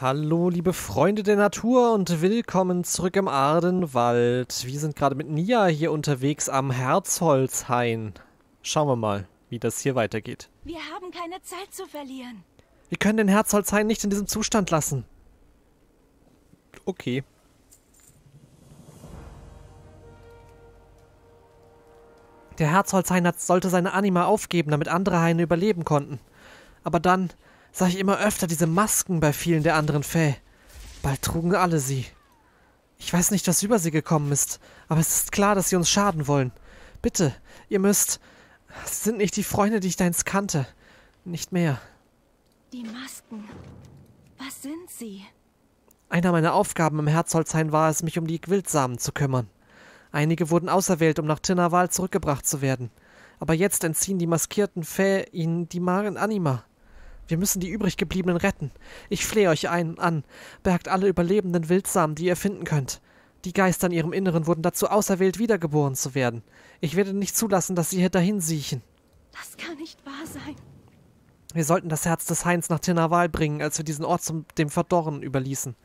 Hallo, liebe Freunde der Natur und willkommen zurück im Ardenwald. Wir sind gerade mit Nia hier unterwegs am Herzholzhain. Schauen wir mal, wie das hier weitergeht. Wir haben keine Zeit zu verlieren. Wir können den Herzholzhain nicht in diesem Zustand lassen. Okay. Der Herzholzhain sollte seine Anima aufgeben, damit andere Haine überleben konnten. Aber dann sah ich immer öfter diese Masken bei vielen der anderen Fäh. Bald trugen alle sie. Ich weiß nicht, was über sie gekommen ist, aber es ist klar, dass sie uns schaden wollen. Bitte, ihr müsst. Es sind nicht die Freunde, die ich einst kannte. Nicht mehr. Die Masken. Was sind sie? Einer meiner Aufgaben im Herzholzhain war es, mich um die Wildsamen zu kümmern. Einige wurden auserwählt, um nach Tinnerwal zurückgebracht zu werden. Aber jetzt entziehen die maskierten Fäh ihnen die Maren Anima. Wir müssen die übrig gebliebenen retten. Ich flehe euch ein an. Bergt alle überlebenden Wildsamen, die ihr finden könnt. Die Geister in ihrem Inneren wurden dazu auserwählt, wiedergeboren zu werden. Ich werde nicht zulassen, dass sie hier dahin siechen. Das kann nicht wahr sein. Wir sollten das Herz des Hains nach Tinnerwal bringen, als wir diesen Ort zum dem Verdorren überließen.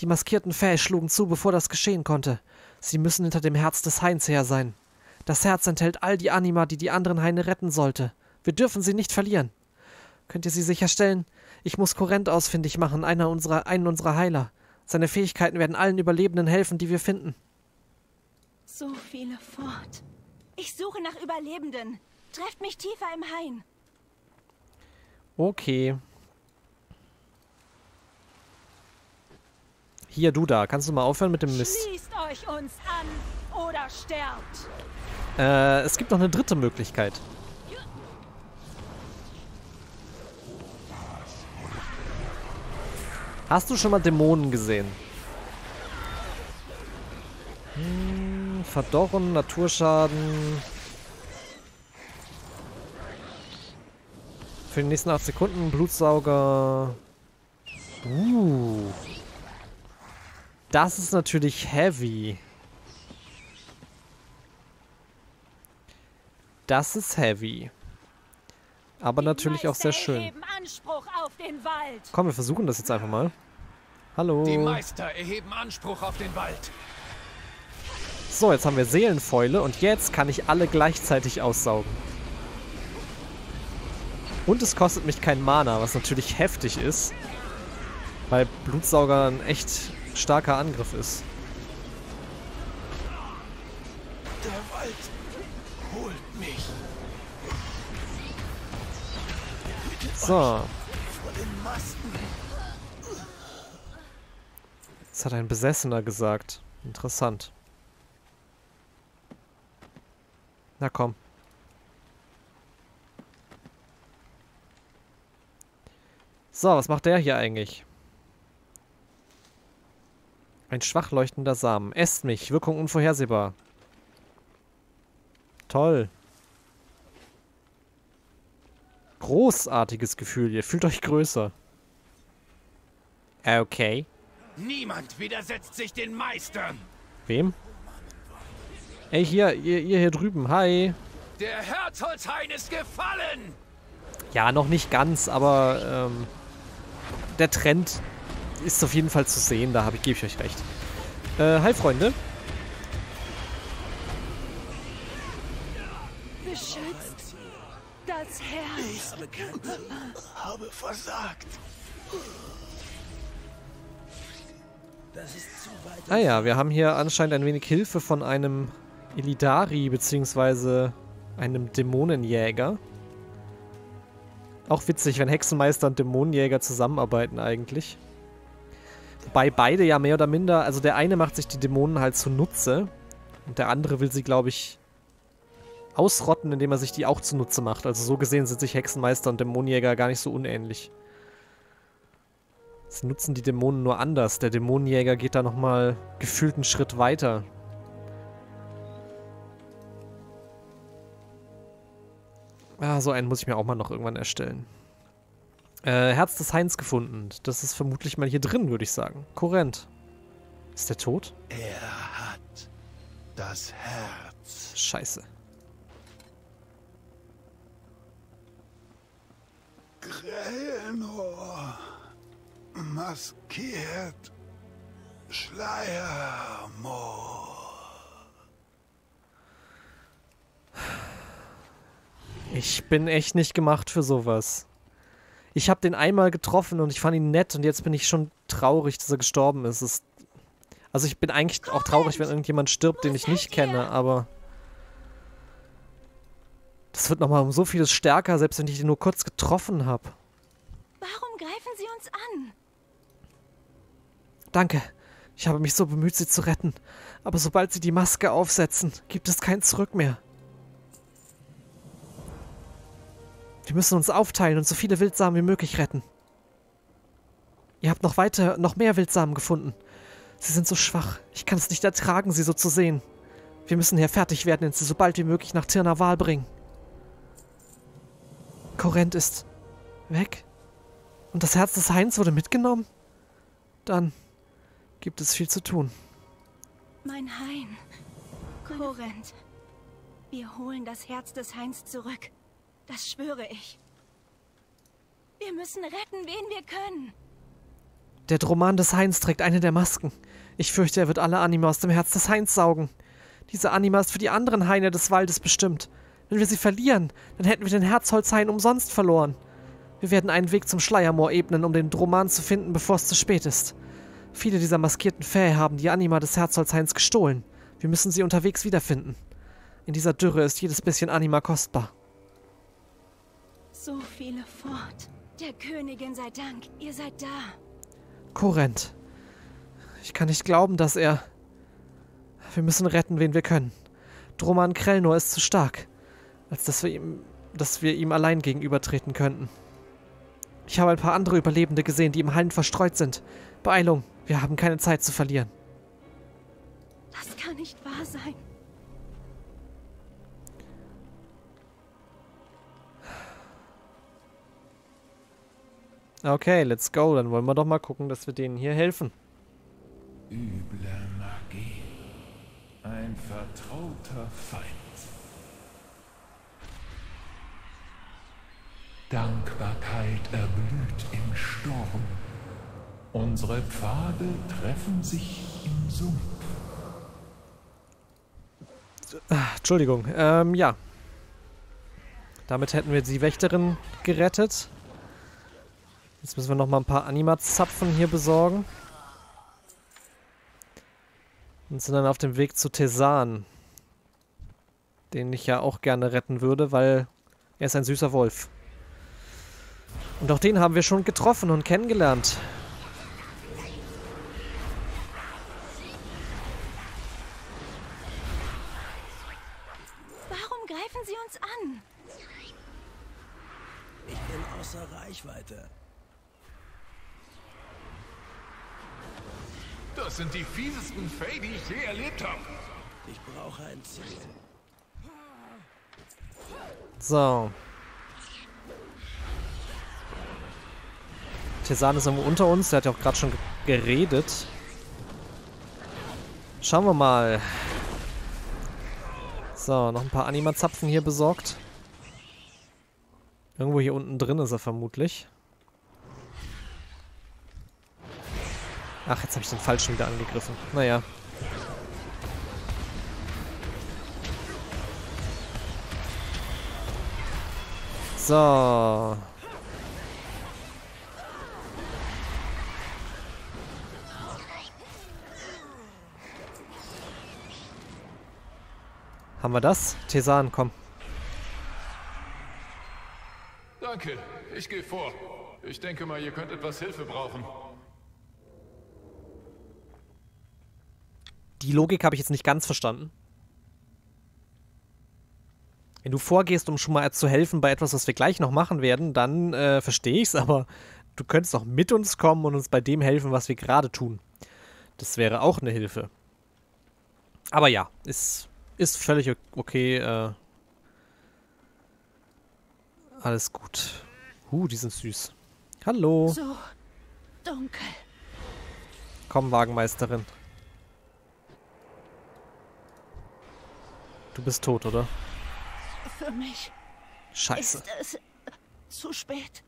Die maskierten Fäh schlugen zu, bevor das geschehen konnte. Sie müssen hinter dem Herz des Hains her sein. Das Herz enthält all die Anima, die die anderen Haine retten sollte. Wir dürfen sie nicht verlieren. Könnt ihr sie sicherstellen? Ich muss Korrent ausfindig machen, einer unserer, einen unserer Heiler. Seine Fähigkeiten werden allen Überlebenden helfen, die wir finden. So viele fort. Ich suche nach Überlebenden. Trefft mich tiefer im Hain. Okay. Hier, du da. Kannst du mal aufhören mit dem Mist? Schließt euch uns an oder sterbt. Äh, es gibt noch eine dritte Möglichkeit. Hast du schon mal Dämonen gesehen? Hm, verdorren, Naturschaden. Für die nächsten 8 Sekunden Blutsauger. Uh. Das ist natürlich heavy. Das ist heavy. Aber natürlich auch sehr schön. Erheben Anspruch auf den Wald. Komm, wir versuchen das jetzt einfach mal. Hallo. Die Meister erheben Anspruch auf den Wald. So, jetzt haben wir Seelenfäule und jetzt kann ich alle gleichzeitig aussaugen. Und es kostet mich kein Mana, was natürlich heftig ist. Weil Blutsauger ein echt starker Angriff ist. Der Wald holt mich So, das hat ein Besessener gesagt. Interessant. Na komm. So, was macht der hier eigentlich? Ein schwach leuchtender Samen. Esst mich. Wirkung unvorhersehbar. Toll. Großartiges Gefühl. Ihr fühlt euch größer. Okay. Niemand widersetzt sich den Meistern. Wem? Ey, hier, ihr, ihr hier drüben. Hi. Der Herzholzhain ist gefallen. Ja, noch nicht ganz, aber ähm, der Trend ist auf jeden Fall zu sehen. Da habe ich, gebe ich euch recht. Äh, hi, Freunde. Beschützt das Herz. Habe versagt. Ah ja, wir haben hier anscheinend ein wenig Hilfe von einem Illidari, beziehungsweise einem Dämonenjäger. Auch witzig, wenn Hexenmeister und Dämonenjäger zusammenarbeiten eigentlich. Wobei beide ja mehr oder minder, also der eine macht sich die Dämonen halt zunutze und der andere will sie, glaube ich, ausrotten, indem er sich die auch zunutze macht. Also so gesehen sind sich Hexenmeister und Dämonenjäger gar nicht so unähnlich. Sie nutzen die Dämonen nur anders. Der Dämonenjäger geht da nochmal gefühlt einen Schritt weiter. Ah, so einen muss ich mir auch mal noch irgendwann erstellen. Äh, Herz des Hains gefunden. Das ist vermutlich mal hier drin, würde ich sagen. Korrent. Ist der tot? Er hat das Herz. Scheiße. Krähenrohr. maskiert Schleiermoor. Ich bin echt nicht gemacht für sowas. Ich habe den einmal getroffen und ich fand ihn nett und jetzt bin ich schon traurig, dass er gestorben ist. Es also ich bin eigentlich auch traurig, wenn irgendjemand stirbt, den ich nicht kenne, aber das wird nochmal um so vieles stärker, selbst wenn ich ihn nur kurz getroffen habe. Warum greifen Sie uns an? Danke. Ich habe mich so bemüht, sie zu retten. Aber sobald sie die Maske aufsetzen, gibt es kein Zurück mehr. Wir müssen uns aufteilen und so viele Wildsamen wie möglich retten. Ihr habt noch weiter, noch mehr Wildsamen gefunden. Sie sind so schwach. Ich kann es nicht ertragen, sie so zu sehen. Wir müssen hier fertig werden und sie so bald wie möglich nach Tirnaval bringen. Korrent ist weg. Und das Herz des Heinz wurde mitgenommen? Dann gibt es viel zu tun. Mein Hein. Korrent. Wir holen das Herz des Heinz zurück. Das schwöre ich. Wir müssen retten, wen wir können. Der Droman des Heinz trägt eine der Masken. Ich fürchte, er wird alle Anima aus dem Herz des Heinz saugen. Diese Anima ist für die anderen Haine des Waldes bestimmt. Wenn wir sie verlieren, dann hätten wir den Herzholzhain umsonst verloren. Wir werden einen Weg zum Schleiermoor ebnen, um den Droman zu finden, bevor es zu spät ist. Viele dieser maskierten Fähe haben die Anima des Herzholzhains gestohlen. Wir müssen sie unterwegs wiederfinden. In dieser Dürre ist jedes bisschen Anima kostbar. So viele fort. Der Königin sei Dank, ihr seid da. Korrent. Ich kann nicht glauben, dass er... Wir müssen retten, wen wir können. Droman Krellnor ist zu stark, als dass wir ihm, dass wir ihm allein gegenübertreten könnten. Ich habe ein paar andere Überlebende gesehen, die im Hallen verstreut sind. Beeilung, wir haben keine Zeit zu verlieren. Das kann nicht wahr sein. Okay, let's go. Dann wollen wir doch mal gucken, dass wir denen hier helfen. Üble Magie. Ein vertrauter Feind. Dankbarkeit erblüht im Sturm. Unsere Pfade treffen sich im Sumpf. Entschuldigung. Ähm, ja. Damit hätten wir die Wächterin gerettet. Jetzt müssen wir noch mal ein paar Anima-Zapfen hier besorgen. Und sind dann auf dem Weg zu Tesan. Den ich ja auch gerne retten würde, weil er ist ein süßer Wolf. Und auch den haben wir schon getroffen und kennengelernt. Warum greifen Sie uns an? Ich bin außer Reichweite. Das sind die fiesesten Fey, die ich je erlebt habe. Ich brauche ein Ziel. So. Tesan ist irgendwo unter uns. Der hat ja auch gerade schon geredet. Schauen wir mal. So, noch ein paar Anima-Zapfen hier besorgt. Irgendwo hier unten drin ist er vermutlich. Ach, jetzt habe ich den falschen wieder angegriffen. Naja. So. Haben wir das? Tesan, komm. Danke, ich gehe vor. Ich denke mal, ihr könnt etwas Hilfe brauchen. Die Logik habe ich jetzt nicht ganz verstanden. Wenn du vorgehst, um schon mal zu helfen bei etwas, was wir gleich noch machen werden, dann äh, verstehe ich es, aber du könntest auch mit uns kommen und uns bei dem helfen, was wir gerade tun. Das wäre auch eine Hilfe. Aber ja, ist, ist völlig okay. Äh, alles gut. Uh, die sind süß. Hallo. So dunkel. Komm, Wagenmeisterin. Du bist tot, oder? Für mich. Scheiße. Ist es zu spät?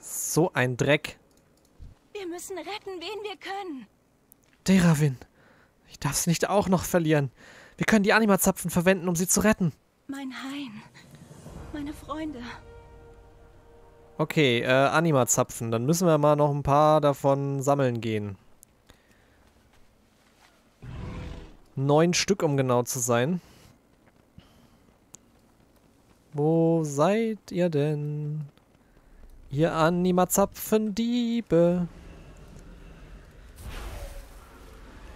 So ein Dreck. Wir müssen retten, wen wir können. Deravin, ich darf sie nicht auch noch verlieren. Wir können die Anima-Zapfen verwenden, um sie zu retten. Mein Hain. Meine Freunde. Okay, äh, Anima-Zapfen. Dann müssen wir mal noch ein paar davon sammeln gehen. Neun Stück, um genau zu sein. Wo seid ihr denn? Ihr Anima-Zapfendiebe.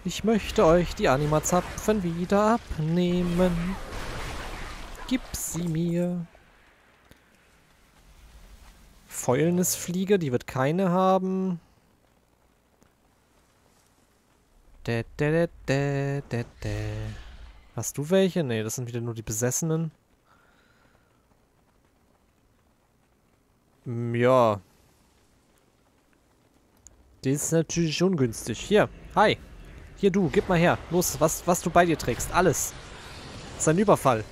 Ich möchte euch die Anima-Zapfen wieder abnehmen. Gib sie mir. Fäulnisfliege, die wird keine haben. Dä, dä, dä, dä, dä. Hast du welche? Nee, das sind wieder nur die Besessenen. Mm, Ja. Die ist natürlich ungünstig. Hier, hi. Hier du, gib mal her. Los, was, was du bei dir trägst. Alles. Das ist ein Überfall.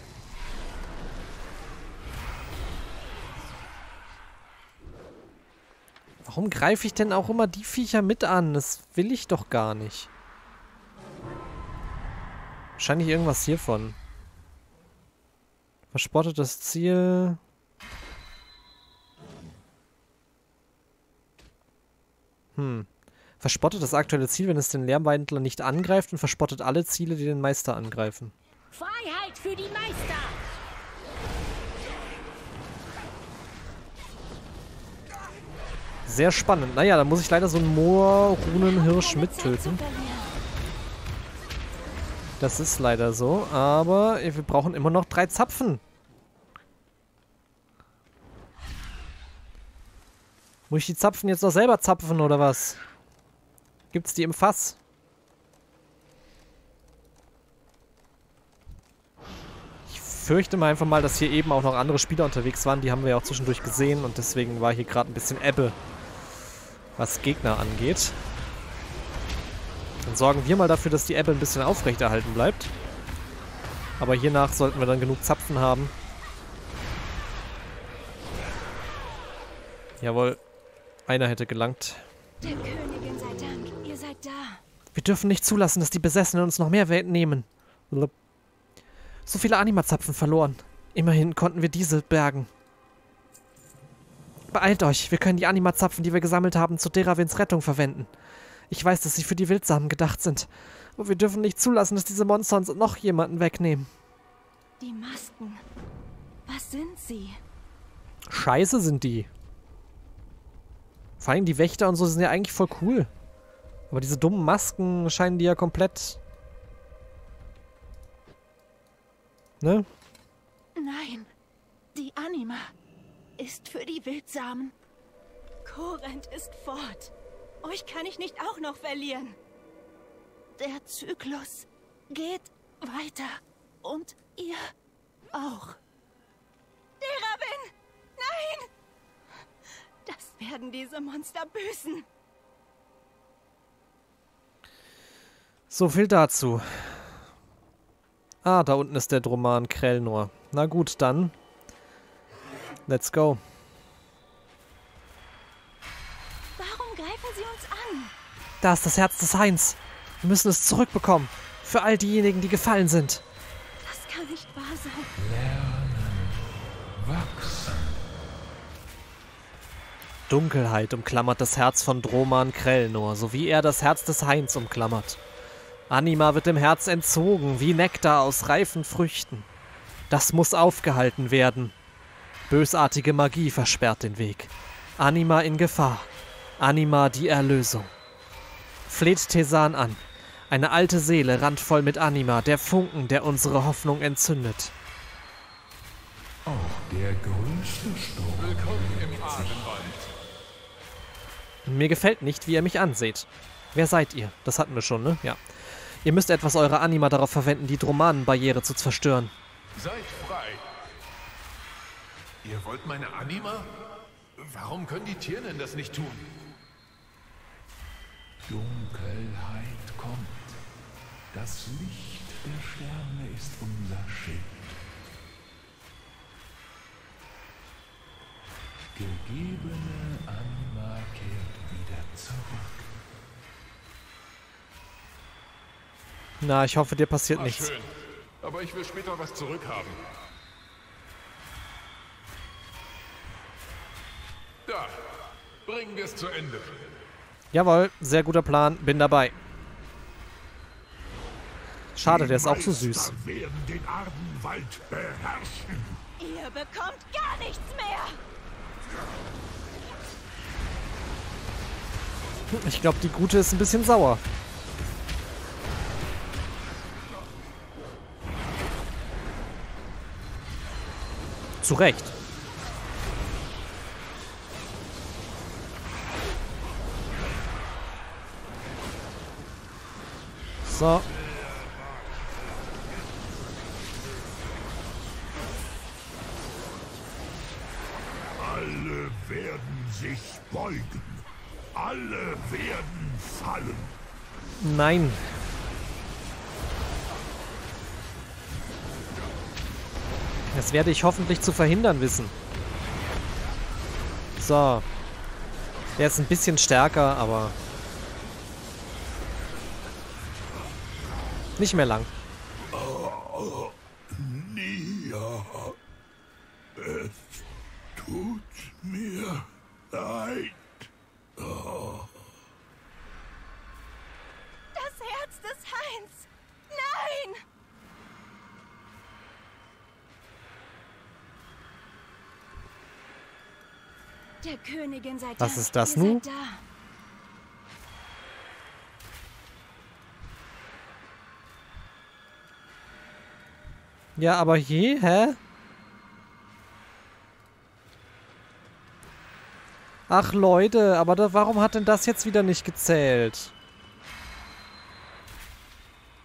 Warum greife ich denn auch immer die Viecher mit an? Das will ich doch gar nicht. Wahrscheinlich irgendwas hiervon. Verspottetes Ziel. Hm. Verspottet das aktuelle Ziel, wenn es den Lärmwandler nicht angreift und verspottet alle Ziele, die den Meister angreifen. Freiheit für die Meister! Sehr spannend. Naja, da muss ich leider so einen Moor-Runenhirsch mittöten. Das ist leider so, aber wir brauchen immer noch drei Zapfen. Muss ich die Zapfen jetzt noch selber zapfen oder was? Gibt's die im Fass? Ich fürchte mal einfach mal, dass hier eben auch noch andere Spieler unterwegs waren. Die haben wir ja auch zwischendurch gesehen und deswegen war hier gerade ein bisschen Ebbe, was Gegner angeht. Dann sorgen wir mal dafür, dass die Ebbe ein bisschen aufrechterhalten bleibt. Aber hiernach sollten wir dann genug Zapfen haben. Jawohl, einer hätte gelangt. Der Königin sei Dank, ihr seid da. Wir dürfen nicht zulassen, dass die Besessenen uns noch mehr Welt nehmen. So viele Anima-Zapfen verloren. Immerhin konnten wir diese bergen. Beeilt euch, wir können die Anima-Zapfen, die wir gesammelt haben, zu Deravins Rettung verwenden. Ich weiß, dass sie für die Wildsamen gedacht sind. Aber wir dürfen nicht zulassen, dass diese Monster uns noch jemanden wegnehmen. Die Masken. Was sind sie? Scheiße sind die. Vor allem die Wächter und so sind ja eigentlich voll cool. Aber diese dummen Masken scheinen die ja komplett... Ne? Nein, die Anima ist für die Wildsamen. Korent ist fort. Euch kann ich nicht auch noch verlieren. Der Zyklus geht weiter. Und ihr auch. Deravin! Nein! Das werden diese Monster büßen. So viel dazu. Ah, da unten ist der Droman Krellnor. Na gut, dann. Let's go. Warum greifen sie uns an? Da ist das Herz des Heinz. Wir müssen es zurückbekommen. Für all diejenigen, die gefallen sind. Das kann nicht wahr sein. Wachsen. Dunkelheit umklammert das Herz von Droman Krellnor, so wie er das Herz des Heinz umklammert. Anima wird dem Herz entzogen, wie Nektar aus reifen Früchten. Das muss aufgehalten werden. Bösartige Magie versperrt den Weg. Anima in Gefahr. Anima die Erlösung. Fleht Tesan an. Eine alte Seele randvoll mit Anima, der Funken, der unsere Hoffnung entzündet. Auch der größte Sturm. Willkommen im Ahnenwald. Mir gefällt nicht, wie ihr mich anseht. Wer seid ihr? Das hatten wir schon, ne? Ja. Ihr müsst etwas eurer Anima darauf verwenden, die Dromanenbarriere zu zerstören. Seid frei. Ihr wollt meine Anima? Warum können die Tiernen das nicht tun? Dunkelheit kommt. Das Licht der Sterne ist unser Schild. Gegebene Anima kehrt wieder zurück. Na, ich hoffe, dir passiert Ah, nichts. schön. Aber ich will später was zurückhaben. Da. Bringen wir es zu Ende. Jawohl, sehr guter Plan, bin dabei. Schade, der ist auch so süß. werden den Ardenwald beherrschen. Ihr bekommt gar nichts mehr! Ich glaube, die Gute ist ein bisschen sauer. Zu Recht. So. Alle werden sich beugen. Alle werden fallen. Nein. Das werde ich hoffentlich zu verhindern wissen. So. Der ist ein bisschen stärker, aber... Nicht mehr lang. Nia. Es tut mir leid. Was ist das ihr nu? seid Da. Ja, aber je, hä? Ach Leute, aber da, warum hat denn das jetzt wieder nicht gezählt?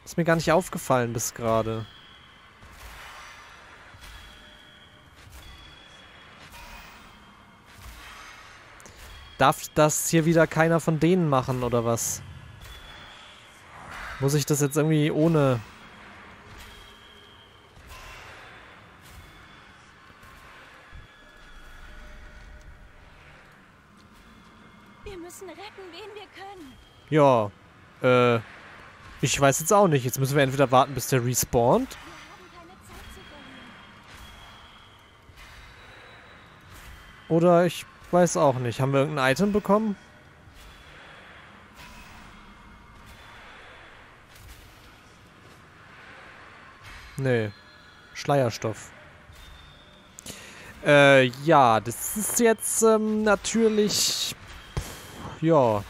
Ist mir gar nicht aufgefallen bis gerade. Darf das hier wieder keiner von denen machen, oder was? Muss ich das jetzt irgendwie ohne... Wir müssen retten, wen wir können. Ja, äh, ich weiß jetzt auch nicht. Jetzt müssen wir entweder warten, bis der respawnt. Oder ich weiß auch nicht. Haben wir irgendein Item bekommen? Nee. Schleierstoff. Äh, ja, das ist jetzt ähm, natürlich... pff, Ja,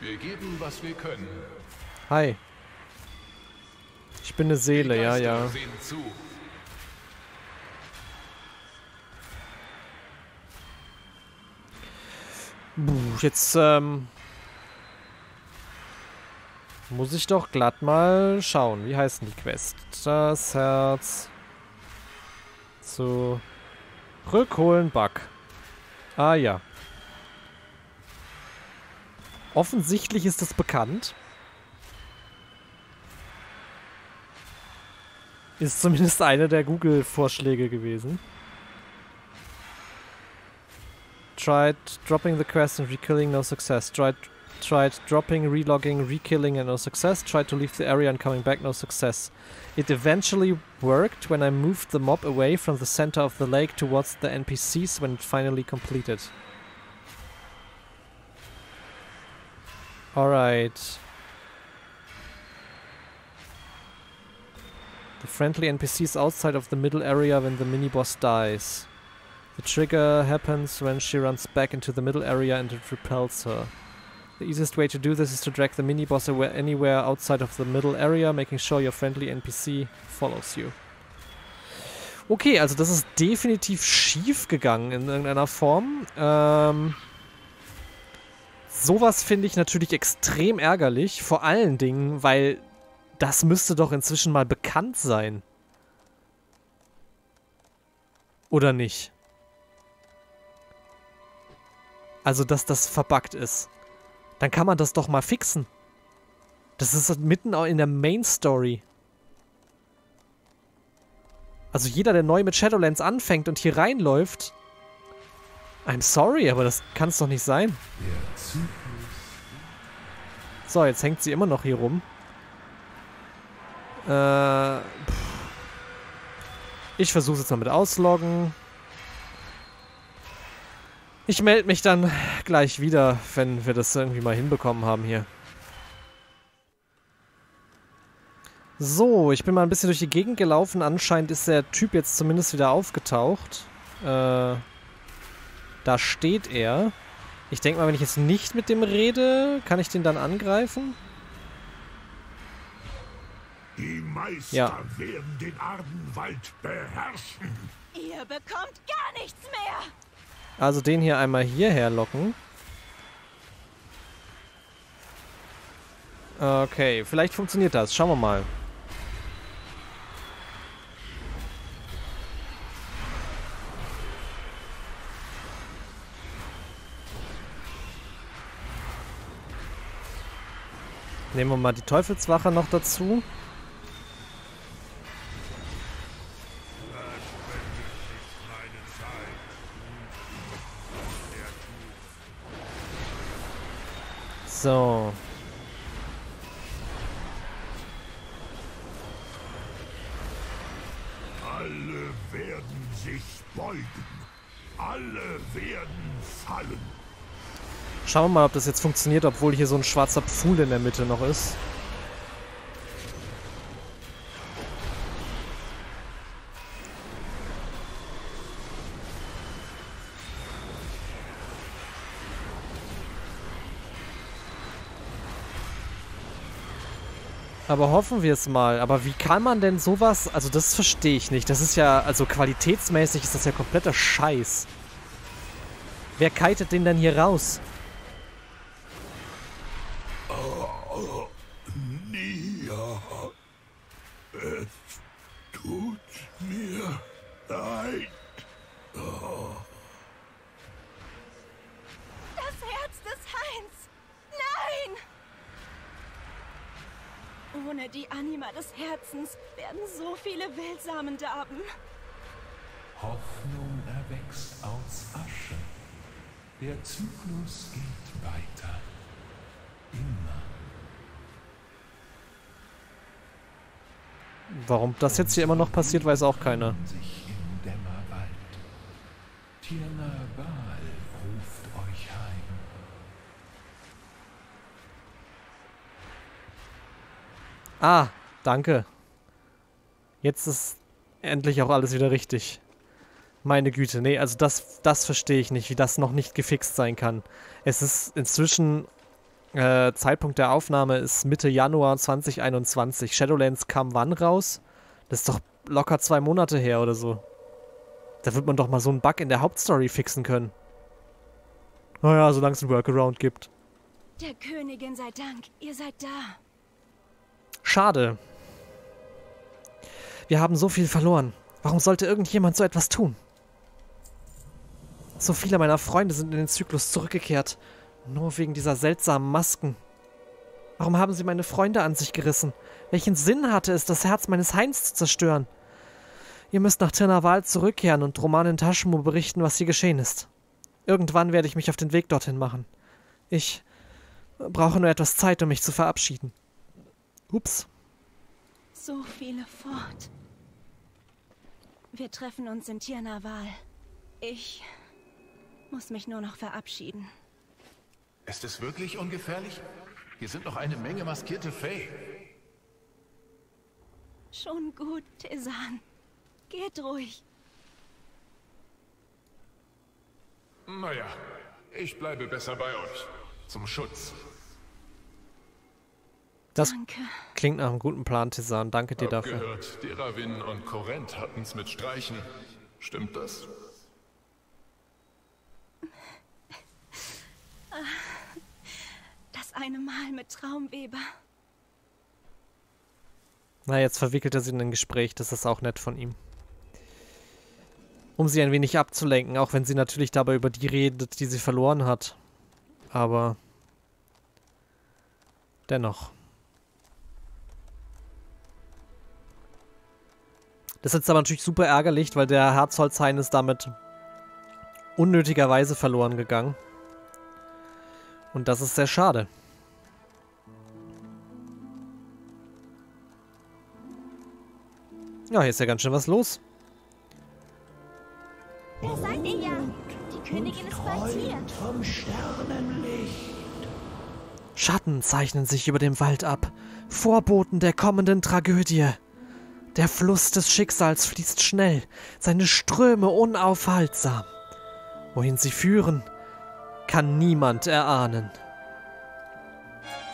Wir geben, was wir können. hi. Ich bin eine Seele, ja, ja. Sehen zu. Jetzt, ähm... Muss ich doch glatt mal schauen. Wie heißt denn die Quest? Das Herz... Zu... Rückholen Bug. Ah ja. Offensichtlich ist das bekannt. Ist zumindest einer der Google-Vorschläge gewesen. Tried dropping the quest and re-killing, no success. Tried tried dropping, relogging, rekilling and no success. Tried to leave the area and coming back, no success. It eventually worked when I moved the mob away from the center of the lake towards the NPCs when it finally completed. Alright. The friendly NPCs outside of the middle area when the mini boss dies. The trigger happens when she runs back into the middle area and it repels her. The easiest way to do this is to drag the mini boss away anywhere outside of the middle area, making sure your friendly NPC follows you. Okay, also das ist definitiv schief gegangen in irgendeiner Form. Ähm, sowas finde ich natürlich extrem ärgerlich, vor allen Dingen, weil das müsste doch inzwischen mal bekannt sein. Oder nicht? Also, dass das verbuggt ist. Dann kann man das doch mal fixen. Das ist mitten in der Main Story. Also jeder, der neu mit Shadowlands anfängt und hier reinläuft, I'm sorry, aber das kann es doch nicht sein. So, jetzt hängt sie immer noch hier rum. Äh, ich versuche jetzt mal mit ausloggen. Ich melde mich dann gleich wieder, wenn wir das irgendwie mal hinbekommen haben hier. So, ich bin mal ein bisschen durch die Gegend gelaufen. Anscheinend ist der Typ jetzt zumindest wieder aufgetaucht. Äh, da steht er. Ich denke mal, wenn ich jetzt nicht mit dem rede, kann ich den dann angreifen? Die Meister Ja. werden den Ardenwald beherrschen. Ihr bekommt gar nichts mehr. Also den hier einmal hierher locken. Okay, vielleicht funktioniert das. Schauen wir mal. Nehmen wir mal die Teufelswache noch dazu. So. Alle werden sich beugen. Alle werden fallen. Schauen wir mal, ob das jetzt funktioniert, obwohl hier so ein schwarzer Pfuhl in der Mitte noch ist. Aber hoffen wir es mal. Aber wie kann man denn sowas... Also das verstehe ich nicht. Das ist ja... Also qualitätsmäßig ist das ja kompletter Scheiß. Wer kitet den denn hier raus? Nia. Es tut mir leid. Das Herz des Hains. Nein! Ohne des Herzens werden so viele Wildsamen darben. Hoffnung erwächst aus Asche. Der Zyklus geht weiter. Immer. Warum das jetzt hier immer noch passiert, weiß auch keiner. Sich im Dämmerwald. Tirna Baal ruft euch heim. Ah, danke. Jetzt ist endlich auch alles wieder richtig. Meine Güte, nee, also das, das verstehe ich nicht, wie das noch nicht gefixt sein kann. Es ist inzwischen, äh, Zeitpunkt der Aufnahme ist Mitte Januar 2021. Shadowlands kam wann raus? Das ist doch locker zwei Monate her oder so. Da wird man doch mal so einen Bug in der Hauptstory fixen können. Naja, solange es einen Workaround gibt. Der Königin sei Dank, ihr seid da. Schade. Wir haben so viel verloren. Warum sollte irgendjemand so etwas tun? So viele meiner Freunde sind in den Zyklus zurückgekehrt. Nur wegen dieser seltsamen Masken. Warum haben sie meine Freunde an sich gerissen? Welchen Sinn hatte es, das Herz meines Hains zu zerstören? Ihr müsst nach Tirnaval zurückkehren und Romanin Taschmo berichten, was hier geschehen ist. Irgendwann werde ich mich auf den Weg dorthin machen. Ich brauche nur etwas Zeit, um mich zu verabschieden. Ups. So viele fort. Wir treffen uns in Tirnaval. Ich muss mich nur noch verabschieden. Ist es wirklich ungefährlich? Hier sind noch eine Menge maskierte Fey. Schon gut, Tesan. Geht ruhig. Naja, ich bleibe besser bei euch. Zum Schutz. Das Danke. klingt nach einem guten Plan, Tisan. Danke dir Hab dafür. gehört, Deravin und Korinth hatten's mit Streichen. Stimmt das? Das eine Mal mit Traumweber. Na, jetzt verwickelt er sie in ein Gespräch. Das ist auch nett von ihm. Um sie ein wenig abzulenken, auch wenn sie natürlich dabei über die redet, die sie verloren hat. Aber dennoch. Das ist jetzt aber natürlich super ärgerlich, weil der Herzholzhain ist damit unnötigerweise verloren gegangen. Und das ist sehr schade. Ja, hier ist ja ganz schön was los. Da seid ihr ja. Die Königin ist bald hier. Vom Sternenlicht. Schatten zeichnen sich über dem Wald ab. Vorboten der kommenden Tragödie. Der Fluss des Schicksals fließt schnell, seine Ströme unaufhaltsam. Wohin sie führen, kann niemand erahnen.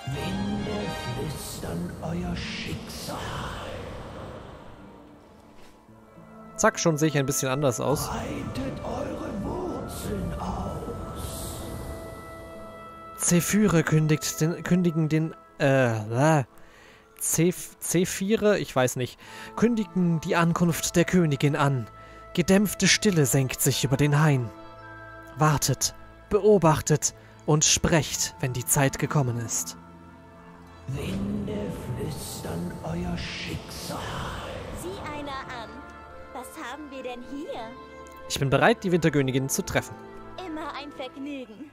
Winde flüstern euer Schicksal. Zack, schon sehe ich ein bisschen anders aus. Breitet eure Wurzeln aus. Zephyre kündigt den, kündigen den, äh, Zeph- Zephire, ich weiß nicht, kündigen die Ankunft der Königin an. Gedämpfte Stille senkt sich über den Hain. Wartet, beobachtet und sprecht, wenn die Zeit gekommen ist. Winde flüstern euer Schicksal. Sieh einer an. Was haben wir denn hier? Ich bin bereit, die Winterkönigin zu treffen. Immer ein Vergnügen.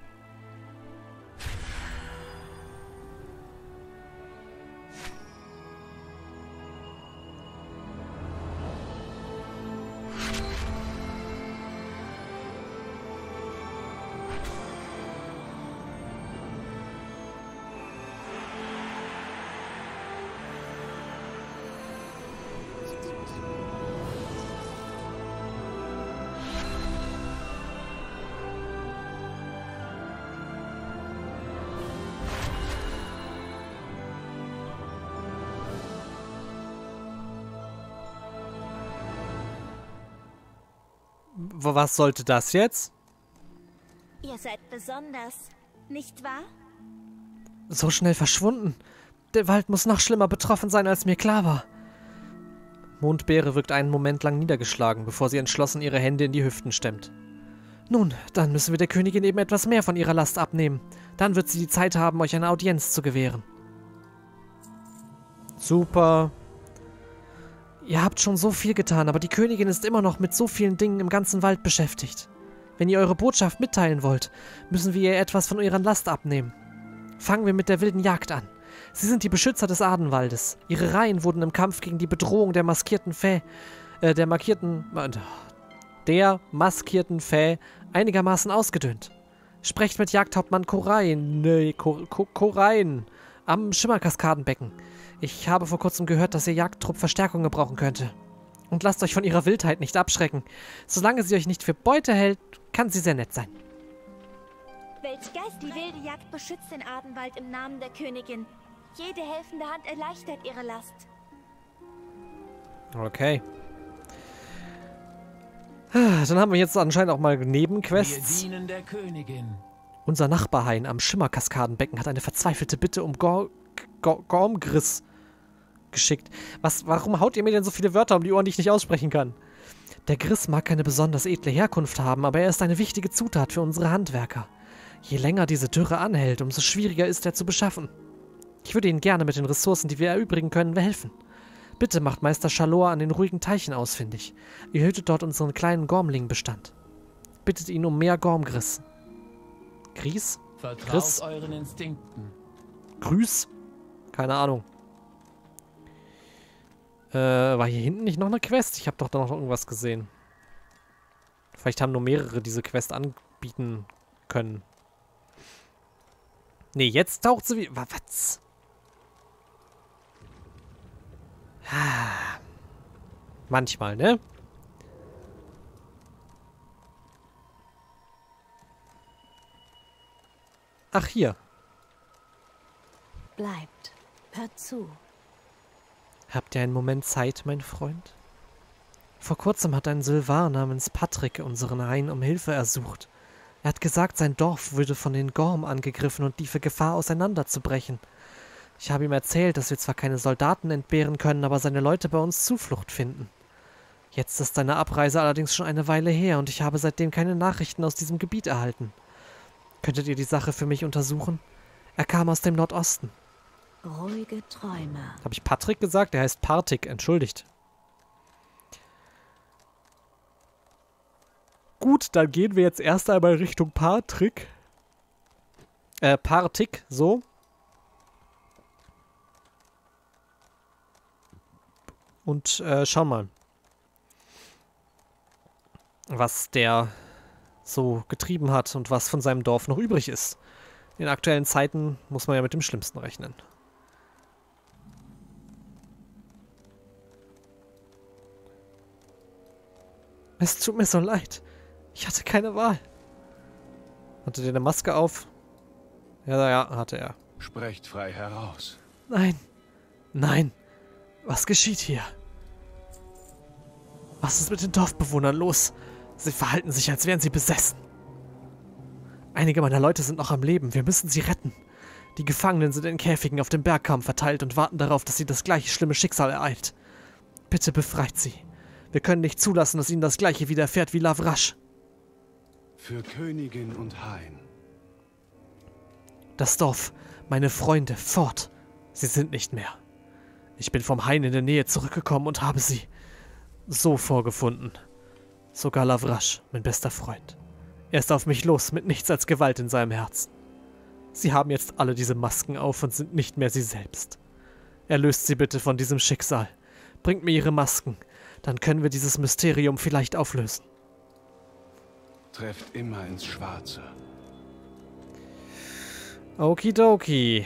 Was sollte das jetzt? Ihr seid besonders, nicht wahr? So schnell verschwunden. Der Wald muss noch schlimmer betroffen sein, als mir klar war. Mondbeere wirkt einen Moment lang niedergeschlagen, bevor sie entschlossen ihre Hände in die Hüften stemmt. Nun, dann müssen wir der Königin eben etwas mehr von ihrer Last abnehmen. Dann wird sie die Zeit haben, euch eine Audienz zu gewähren. Super. Ihr habt schon so viel getan, aber die Königin ist immer noch mit so vielen Dingen im ganzen Wald beschäftigt. Wenn ihr eure Botschaft mitteilen wollt, müssen wir ihr etwas von eurer Last abnehmen. Fangen wir mit der wilden Jagd an. Sie sind die Beschützer des Adenwaldes. Ihre Reihen wurden im Kampf gegen die Bedrohung der maskierten Fä, äh, der markierten, äh, der maskierten Fä einigermaßen ausgedünnt. Sprecht mit Jagdhauptmann Korain, Ko- Korain am Schimmerkaskadenbecken. Ich habe vor kurzem gehört, dass ihr Jagdtrupp Verstärkung gebrauchen könnte. Und lasst euch von ihrer Wildheit nicht abschrecken. Solange sie euch nicht für Beute hält, kann sie sehr nett sein. Welch Geist, die wilde Jagd beschützt den Adenwald im Namen der Königin. Jede helfende Hand erleichtert ihre Last. Okay. Ah, Dann haben wir jetzt anscheinend auch mal Wir Nebenquests. dienen der Königin. Unser Nachbarhain am Schimmerkaskadenbecken hat eine verzweifelte Bitte um Gor Gor Gormgriss geschickt. Was, warum haut ihr mir denn so viele Wörter um die Ohren, die ich nicht aussprechen kann? Der Griss mag keine besonders edle Herkunft haben, aber er ist eine wichtige Zutat für unsere Handwerker. Je länger diese Dürre anhält, umso schwieriger ist er zu beschaffen. Ich würde Ihnen gerne mit den Ressourcen, die wir erübrigen können, helfen. Bitte macht Meister Chalor an den ruhigen Teichen ausfindig. Ihr hütet dort unseren kleinen Gormlingbestand. Bittet ihn um mehr Gormgriss. Gries? Vertraut Chris? euren Instinkten. Grüß? Keine Ahnung. Äh, war hier hinten nicht noch eine Quest? Ich habe doch da noch irgendwas gesehen. Vielleicht haben nur mehrere diese Quest anbieten können. Nee, jetzt taucht sie wieder. Was? Ah. Manchmal, ne? Ach, hier. Bleibt. Hört zu. Habt ihr einen Moment Zeit, mein Freund? Vor kurzem hat ein Sylvar namens Patrick unseren Hain um Hilfe ersucht. Er hat gesagt, sein Dorf würde von den Gorm angegriffen und liefe Gefahr, auseinanderzubrechen. Ich habe ihm erzählt, dass wir zwar keine Soldaten entbehren können, aber seine Leute bei uns Zuflucht finden. Jetzt ist seine Abreise allerdings schon eine Weile her und ich habe seitdem keine Nachrichten aus diesem Gebiet erhalten. Könntet ihr die Sache für mich untersuchen? Er kam aus dem Nordosten. Ruhige Träume. Habe ich Patrick gesagt? Der heißt Partik, entschuldigt. Gut, dann gehen wir jetzt erst einmal Richtung Partrik. Äh, Partik, so. Und äh, schauen mal, was der so getrieben hat und was von seinem Dorf noch übrig ist. In aktuellen Zeiten muss man ja mit dem Schlimmsten rechnen. Es tut mir so leid. Ich hatte keine Wahl. Hatte der eine Maske auf? Ja, ja, hatte er. Sprecht frei heraus. Nein. Nein. Was geschieht hier? Was ist mit den Dorfbewohnern los? Sie verhalten sich, als wären sie besessen. Einige meiner Leute sind noch am Leben. Wir müssen sie retten. Die Gefangenen sind in Käfigen auf dem Bergkamm verteilt und warten darauf, dass sie das gleiche schlimme Schicksal ereilt. Bitte befreit sie. Wir können nicht zulassen, dass ihnen das gleiche widerfährt wie Lavrasch. Für Königin und Hain. Das Dorf, meine Freunde, fort. Sie sind nicht mehr. Ich bin vom Hain in der Nähe zurückgekommen und habe sie so vorgefunden. Sogar Lavrasch, mein bester Freund. Er ist auf mich los, mit nichts als Gewalt in seinem Herzen. Sie haben jetzt alle diese Masken auf und sind nicht mehr sie selbst. Erlöst sie bitte von diesem Schicksal. Bringt mir ihre Masken, dann können wir dieses Mysterium vielleicht auflösen. Trefft immer ins Schwarze. Okidoki.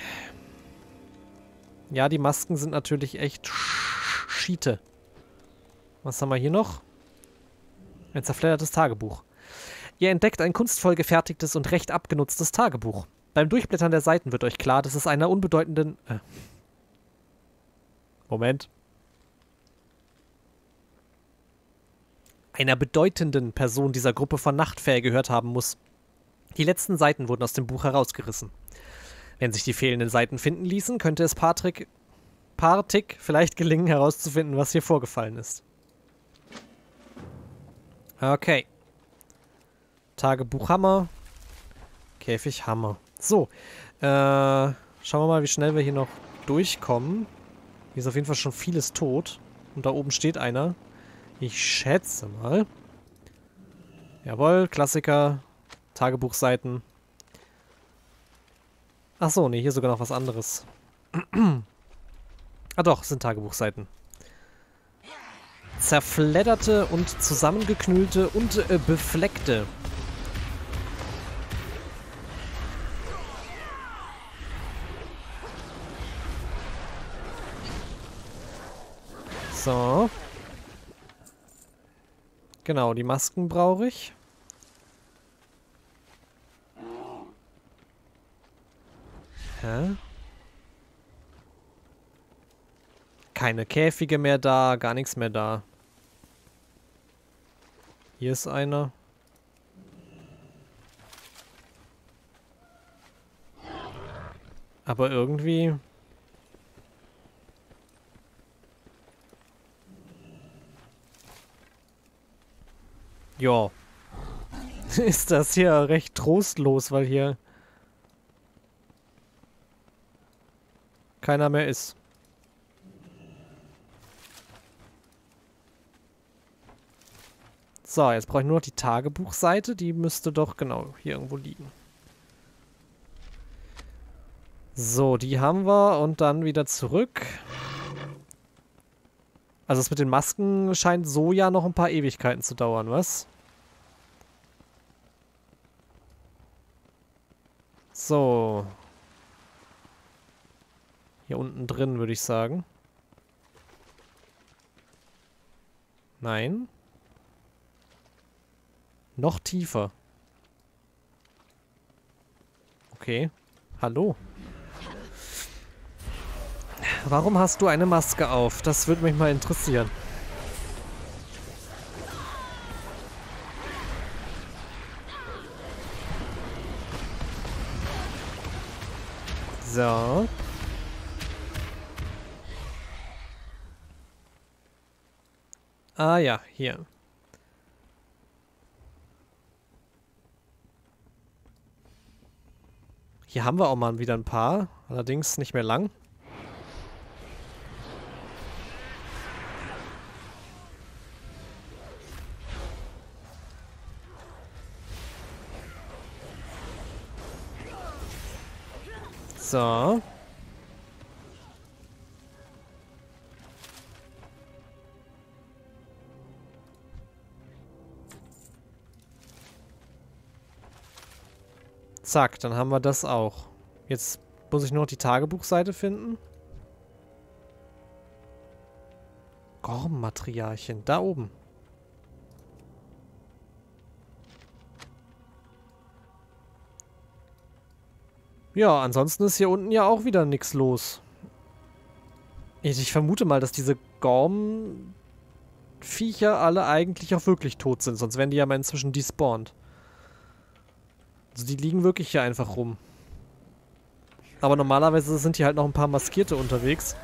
Ja, die Masken sind natürlich echt Schiete. Was haben wir hier noch? Ein zerfleddertes Tagebuch. Ihr entdeckt ein kunstvoll gefertigtes und recht abgenutztes Tagebuch. Beim Durchblättern der Seiten wird euch klar, dass es einer unbedeutenden... Äh Moment. Einer bedeutenden Person dieser Gruppe von Nachtfähe gehört haben muss. Die letzten Seiten wurden aus dem Buch herausgerissen. Wenn sich die fehlenden Seiten finden ließen, könnte es Patrick, Partik vielleicht gelingen, herauszufinden, was hier vorgefallen ist. Okay. Tagebuch Hammer. Käfig Hammer. So. Äh, schauen wir mal, wie schnell wir hier noch durchkommen. Hier ist auf jeden Fall schon vieles tot. Und da oben steht einer. Ich schätze mal. Jawohl, Klassiker. Tagebuchseiten. Ach so, nee, hier sogar noch was anderes. ah doch, sind Tagebuchseiten. Zerfledderte und zusammengeknüllte und äh, befleckte. So. Genau, die Masken brauche ich. Hä? Keine Käfige mehr da, gar nichts mehr da. Hier ist einer. Aber irgendwie... Ja. ist das hier recht trostlos, weil hier keiner mehr ist. So, jetzt brauche ich nur noch die Tagebuchseite. Die müsste doch genau hier irgendwo liegen. So, die haben wir und dann wieder zurück. Also das mit den Masken scheint so ja noch ein paar Ewigkeiten zu dauern, was? So. Hier unten drin, würde ich sagen. Nein. Noch tiefer. Okay. Hallo. Warum hast du eine Maske auf? Das würde mich mal interessieren. So. Ah ja, hier. Hier haben wir auch mal wieder ein paar. Allerdings nicht mehr lang. So. Zack, dann haben wir das auch. Jetzt muss ich nur noch die Tagebuchseite finden. Gorm-Matriarchen, da oben. Ja, ansonsten ist hier unten ja auch wieder nichts los. Ich, vermute mal, dass diese Gorm-Viecher alle eigentlich auch wirklich tot sind, sonst wären die ja mal inzwischen despawned. Also die liegen wirklich hier einfach rum. Aber normalerweise sind hier halt noch ein paar Maskierte unterwegs.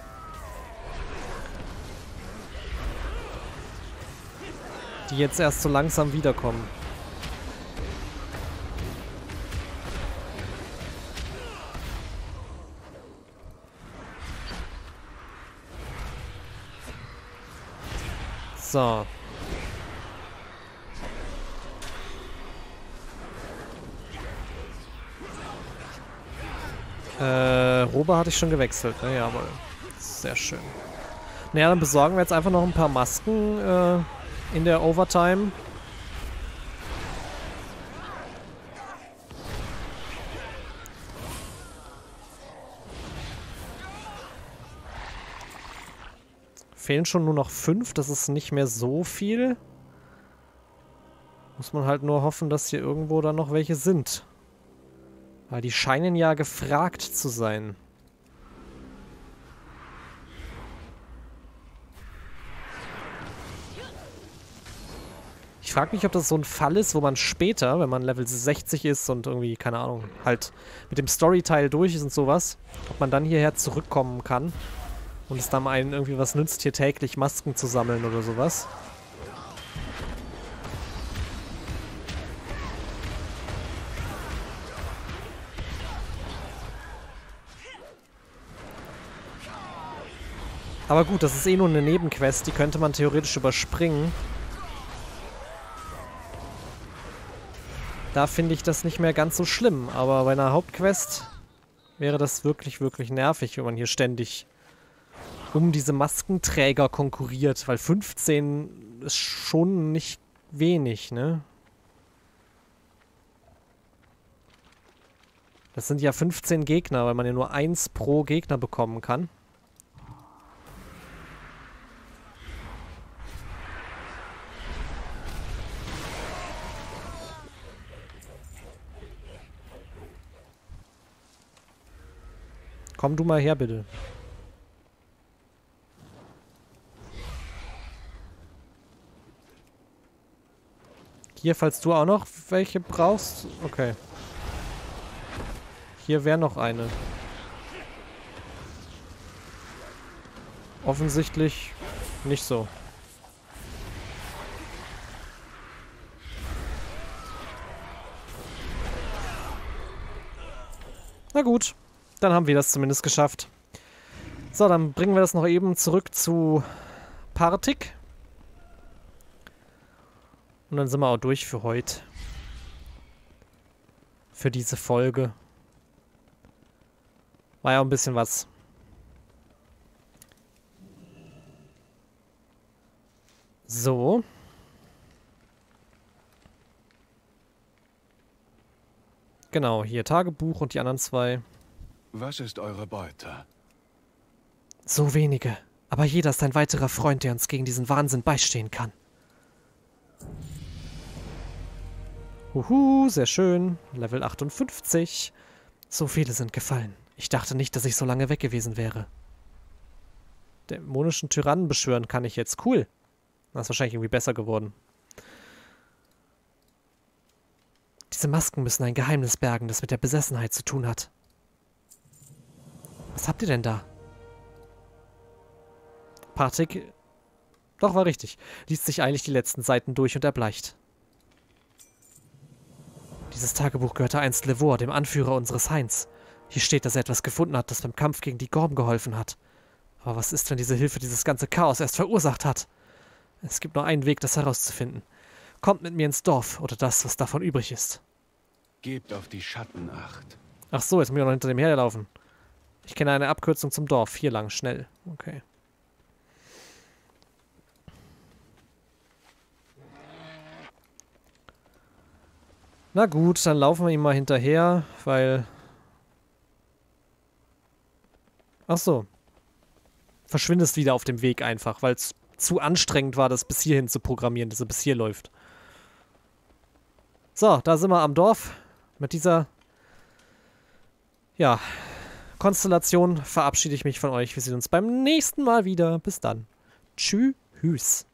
Die jetzt erst so langsam wiederkommen. So. Äh, Robe hatte ich schon gewechselt, ne? Jawohl. Sehr schön. Naja, dann besorgen wir jetzt einfach noch ein paar Masken äh, in der Overtime. Fehlen schon nur noch fünf, das ist nicht mehr so viel. Muss man halt nur hoffen, dass hier irgendwo dann noch welche sind. Weil die scheinen ja gefragt zu sein. Ich frage mich, ob das so ein Fall ist, wo man später, wenn man Level 60 ist und irgendwie, keine Ahnung, halt mit dem Storyteil durch ist und sowas, ob man dann hierher zurückkommen kann und es dann einen irgendwie was nützt, hier täglich Masken zu sammeln oder sowas. Aber gut, das ist eh nur eine Nebenquest, die könnte man theoretisch überspringen. Da finde ich das nicht mehr ganz so schlimm, aber bei einer Hauptquest wäre das wirklich, wirklich nervig, wenn man hier ständig um diese Maskenträger konkurriert, weil 15 ist schon nicht wenig, ne? Das sind ja 15 Gegner, weil man ja nur eins pro Gegner bekommen kann. Komm du mal her, bitte. Hier, falls du auch noch welche brauchst. Okay. Hier wäre noch eine. Offensichtlich nicht so. Na gut. Dann haben wir das zumindest geschafft. So, dann bringen wir das noch eben zurück zu Partik. Und dann sind wir auch durch für heute. Für diese Folge. War ja auch ein bisschen was. So. Genau, hier Tagebuch und die anderen zwei. Was ist eure Beute? So wenige. Aber jeder ist ein weiterer Freund, der uns gegen diesen Wahnsinn beistehen kann. Huhu, sehr schön. Level 58. So viele sind gefallen. Ich dachte nicht, dass ich so lange weg gewesen wäre. Dämonischen Tyrannen beschwören kann ich jetzt. Cool. Das ist wahrscheinlich irgendwie besser geworden. Diese Masken müssen ein Geheimnis bergen, das mit der Besessenheit zu tun hat. Was habt ihr denn da? Partik, doch war richtig, liest sich eilig die letzten Seiten durch und erbleicht. Dieses Tagebuch gehörte einst Levor, dem Anführer unseres Hains. Hier steht, dass er etwas gefunden hat, das beim Kampf gegen die Gorm geholfen hat. Aber was ist, wenn diese Hilfe dieses ganze Chaos erst verursacht hat? Es gibt nur einen Weg, das herauszufinden. Kommt mit mir ins Dorf oder das, was davon übrig ist. Gebt auf die Schatten acht. Ach so, jetzt muss ich noch hinter dem herlaufen. Ich kenne eine Abkürzung zum Dorf. Hier lang, schnell. Okay. Na gut, dann laufen wir ihm mal hinterher, weil... Ach so. Verschwindest wieder auf dem Weg einfach, weil es zu anstrengend war, das bis hierhin zu programmieren, dass er bis hier läuft. So, da sind wir am Dorf. Mit dieser, ja, Konstellation verabschiede ich mich von euch. Wir sehen uns beim nächsten Mal wieder. Bis dann. Tschüss.